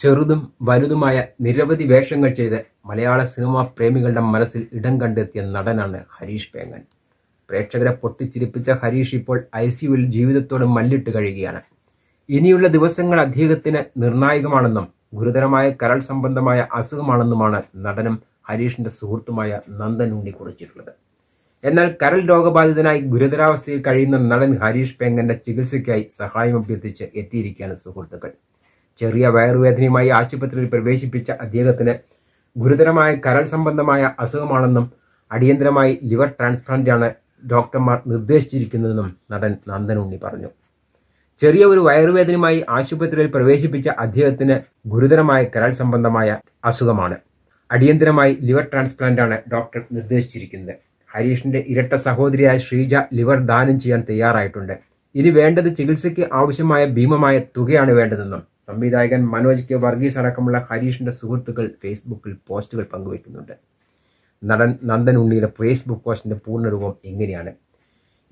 ചെറുതും വലുതുമായ നിരവധി വേഷങ്ങൾ ചെയ്ത് മലയാള സിനിമാ പ്രേമികളുടെ മനസ്സിൽ ഇടം കണ്ടെത്തിയ നടനാണ് ഹരീഷ് പേങ്ങൻ. പ്രേക്ഷകരെ പൊട്ടിച്ചിരിപ്പിച്ച ഹരീഷ് ഇപ്പോൾ ഐ സിയുവിൽ ജീവിതത്തോട് മല്ലിട്ട് കഴിയുകയാണ്. ഇനിയുള്ള ദിവസങ്ങൾ അദ്ദേഹത്തിന് നിർണായകമാണെന്നും ഗുരുതരമായ കരൾ സംബന്ധമായ അസുഖമാണെന്നുമാണ് നടനും ഹരീഷിന്റെ സുഹൃത്തുമായ നന്ദൻ ഉണ്ണി കുറിച്ചിട്ടുള്ളത് എന്നാൽ കരൾ രോഗബാധിതനായി ഗുരുതരാവസ്ഥയിൽ കഴിയുന്ന നടൻ ഹരീഷ് പേങ്ങന്റെ ചികിത്സയ്ക്കായി സഹായം അഭ്യർത്ഥിച്ച് എത്തിയിരിക്കുകയാണ് സുഹൃത്തുക്കൾ. ചെറിയ വയറുവേദനയുമായി ആശുപത്രിയിൽ പ്രവേശിപ്പിച്ച അദ്ദേഹത്തിന് ഗുരുതരമായ കരൾ സംബന്ധമായ അസുഖമാണെന്നും അടിയന്തരമായി ലിവർ ട്രാൻസ്പ്ലാന്റാണ് ഡോക്ടർമാർ നിർദ്ദേശിച്ചിരിക്കുന്നതെന്നും നടൻ നന്ദനുണ്ണി പറഞ്ഞു. ചെറിയ ഒരു വയറുവേദനയുമായി ആശുപത്രിയിൽ പ്രവേശിപ്പിച്ച അദ്ദേഹത്തിന് ഗുരുതരമായ കരൾ സംബന്ധമായ അസുഖമാണ്. അടിയന്തരമായി ലിവർ ട്രാൻസ്പ്ലാന്റാണ് ഡോക്ടർ നിർദ്ദേശിച്ചിരിക്കുന്നത്. ഹരീഷിന്റെ ഇരട്ട സഹോദരിയായ ശ്രീജ ലിവർ ദാനം ചെയ്യാൻ തയ്യാറായിട്ടുണ്ട്. ഇനി വേണ്ടത് ചികിത്സയ്ക്ക് ആവശ്യമായ ഭീമമായ തുകയാണ് വേണ്ടതെന്നും സംവിധായകൻ മനോജ് കെ വർഗീസ് അടക്കമുള്ള ഹരീഷിന്റെ സുഹൃത്തുക്കൾ ഫേസ്ബുക്കിൽ പോസ്റ്റുകൾ പങ്കുവയ്ക്കുന്നുണ്ട്. നടൻ നന്ദൻ ഉണ്ണിയുടെ ഫേസ്ബുക്ക് പോസ്റ്റിന്റെ പൂർണരൂപം എങ്ങനെയാണ്?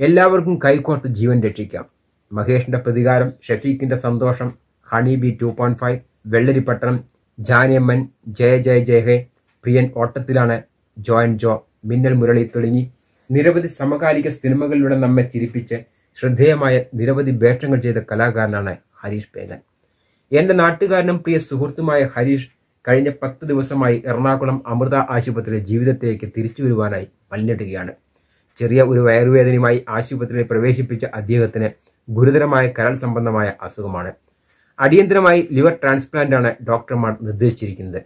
എല്ലാവർക്കും കൈകോർത്ത് ജീവൻ രക്ഷിക്കാം. മഹേഷിന്റെ പ്രതികാരം ഷഫീഖിന്റെ സന്തോഷം Honey Bee two point five Vellaripattanam ജാനിയമ്മൻ Jaya Jaya Jaya Hey പ്രിയൻ ഓട്ടത്തിലാണ് ജോയിന്റ് ജോ മിന്നൽ മുരളി തുടങ്ങി നിരവധി സമകാലിക സിനിമകളിലൂടെ നമ്മെ ചിരിപ്പിച്ച് ശ്രദ്ധേയമായ നിരവധി വേഷങ്ങൾ ചെയ്ത കലാകാരനാണ് ഹരീഷ് പേങ്ങൻ എന്റെ നാട്ടുകാരനും പ്രിയ സുഹൃത്തുമായ ഹരീഷ് കഴിഞ്ഞ പത്ത് ദിവസമായി എറണാകുളം അമൃത ആശുപത്രിയിലെ ജീവിതത്തിലേക്ക് തിരിച്ചു വരുവാനായി മല്ലിടുകയാണ് ചെറിയ ഒരു വയറുവേദനയുമായി ആശുപത്രിയിൽ പ്രവേശിപ്പിച്ച അദ്ദേഹത്തിന് ഗുരുതരമായ കരൾ സംബന്ധമായ അസുഖമാണ്. അടിയന്തരമായി ലിവർ ആണ് ഡോക്ടർമാർ നിർദ്ദേശിച്ചിരിക്കുന്നത്.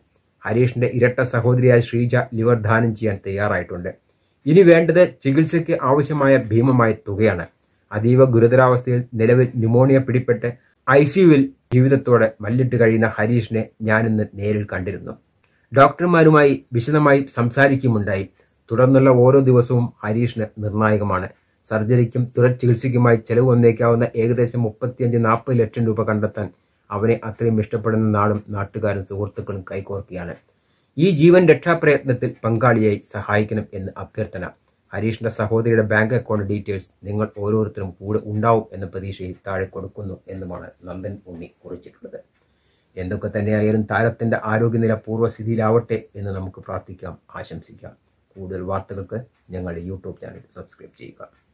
ഹരീഷിന്റെ ഇരട്ട സഹോദരിയായ ശ്രീജ ലിവർ ദാനം ചെയ്യാൻ തയ്യാറായിട്ടുണ്ട്. ഇനി വേണ്ടത് ചികിത്സയ്ക്ക് ആവശ്യമായ ഭീമമായ തുകയാണ്. അതീവ ഗുരുതരാവസ്ഥയിൽ നിലവിൽ ന്യൂമോണിയ പിടിപെട്ട് ഐ സിയുവിൽ ജീവിതത്തോടെ മല്ലിട്ട് കഴിയുന്ന ഹരീഷിനെ ഞാനിന്ന് നേരിൽ കണ്ടിരുന്നു. ഡോക്ടർമാരുമായി വിശദമായി സംസാരിക്കുമുണ്ടായി. തുടർന്നുള്ള ഓരോ ദിവസവും ഹരീഷിന് നിർണായകമാണ്. സർജറിക്കും തുടർ ചികിത്സയ്ക്കുമായി ചെലവ് വന്നേക്കാവുന്ന ഏകദേശം മുപ്പത്തിയഞ്ച് നാൽപ്പത് ലക്ഷം രൂപ കണ്ടെത്താൻ അവനെ അത്രയും ഇഷ്ടപ്പെടുന്ന നാടും നാട്ടുകാരും സുഹൃത്തുക്കളും കൈകോർക്കുകയാണ്. ഈ ജീവൻ രക്ഷാപ്രയത്നത്തിൽ പങ്കാളിയായി സഹായിക്കണം എന്ന് അഭ്യർത്ഥന. ഹരീഷിന്റെ സഹോദരിയുടെ ബാങ്ക് അക്കൗണ്ട് ഡീറ്റെയിൽസ് നിങ്ങൾ ഓരോരുത്തരും കൂടെ ഉണ്ടാവും എന്ന പ്രതീക്ഷയിൽ താഴെ കൊടുക്കുന്നു എന്നുമാണ് നന്ദൻ ഉണ്ണി കുറിച്ചിട്ടുള്ളത്. എന്തൊക്കെ തന്നെയായാലും താരത്തിന്റെ ആരോഗ്യനില പൂർവസ്ഥിതിയിലാവട്ടെ എന്ന് നമുക്ക് പ്രാർത്ഥിക്കാം ആശംസിക്കാം. കൂടുതൽ വാർത്തകൾക്ക് ഞങ്ങളുടെ യൂട്യൂബ് ചാനൽ സബ്സ്ക്രൈബ് ചെയ്യുക.